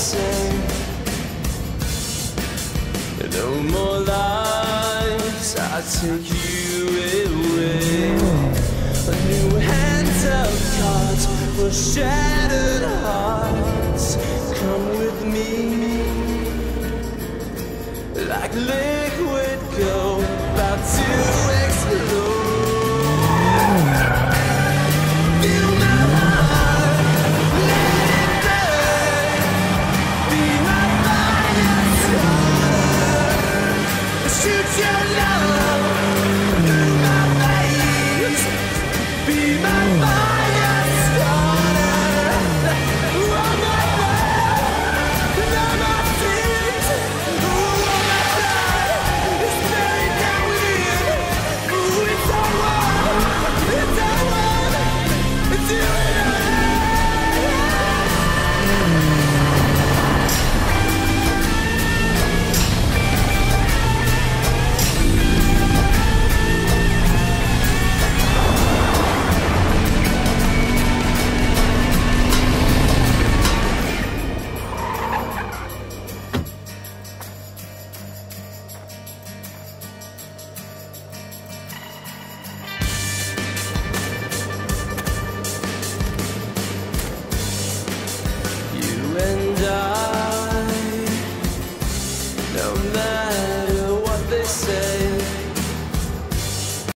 same. No more lives, I take you away. A new hand of cards for shattered hearts. Come with me, like liquid gold. Shoot your love